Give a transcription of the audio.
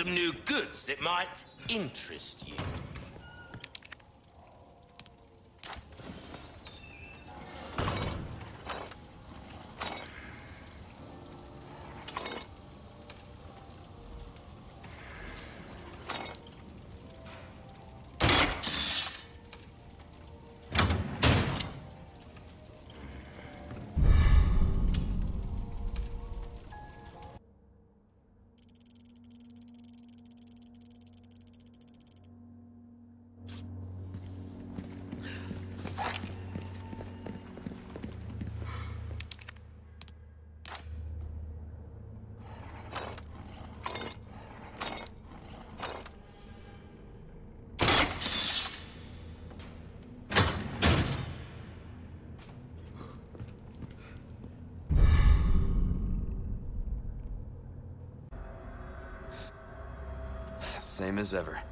some new goods that might interest you. Same as ever.